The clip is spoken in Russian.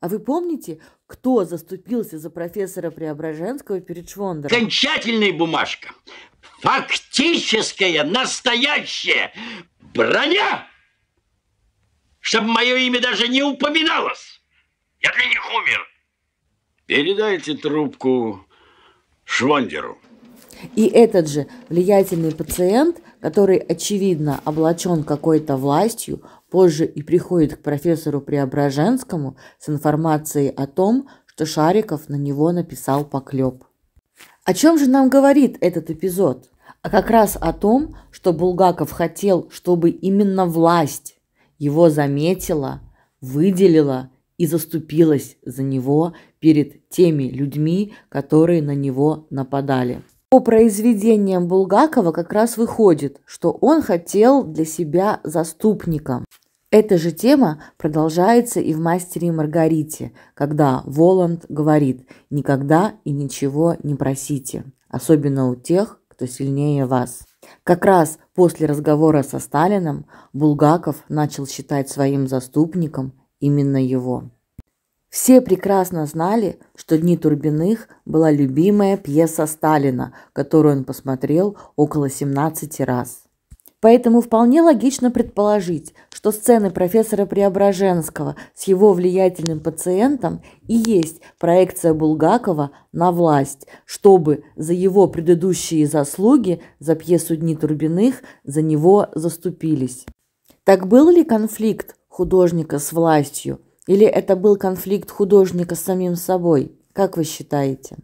А вы помните, кто заступился за профессора Преображенского перед Швондером? Окончательная бумажка. Фактическая, настоящая броня, чтобы мое имя даже не упоминалось. Я для них умер. Передайте трубку Швондеру. И этот же влиятельный пациент, который, очевидно, облачен какой-то властью, позже и приходит к профессору Преображенскому с информацией о том, что Шариков на него написал поклеп. О чем же нам говорит этот эпизод? А как раз о том, что Булгаков хотел, чтобы именно власть его заметила, выделила и заступилась за него перед теми людьми, которые на него нападали. По произведениям Булгакова как раз выходит, что он хотел для себя заступника. Эта же тема продолжается и в «Мастере и Маргарите», когда Воланд говорит «никогда и ничего не просите», особенно у тех, кто сильнее вас. Как раз после разговора со Сталином Булгаков начал считать своим заступником именно его. Все прекрасно знали, что «Дни Турбиных» была любимая пьеса Сталина, которую он посмотрел около 17 раз. Поэтому вполне логично предположить, что сцены профессора Преображенского с его влиятельным пациентом и есть проекция Булгакова на власть, чтобы за его предыдущие заслуги за пьесу «Дни Турбиных» за него заступились. Так был ли конфликт художника с властью, или это был конфликт художника с самим собой? Как вы считаете?